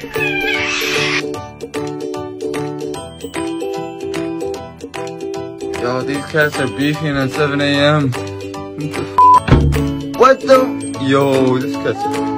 Yo, these cats are beefing at 7 a.m. What the? Yo, this cat's.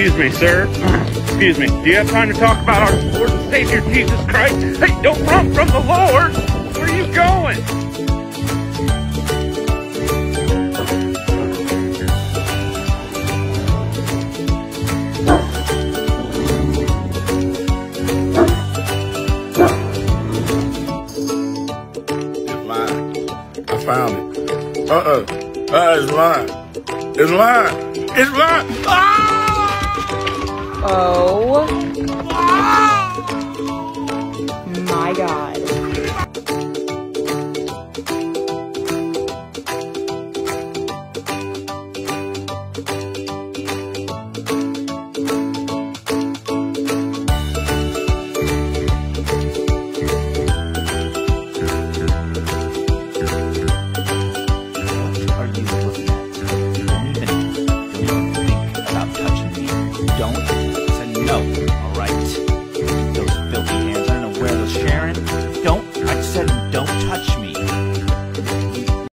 Excuse me, sir. Excuse me. Do you have time to talk about our Lord and Savior Jesus Christ? Hey, don't run from the Lord! Where are you going? Found it. Uh-uh. Uh, it's mine. It's mine. It's mine. Ah! Oh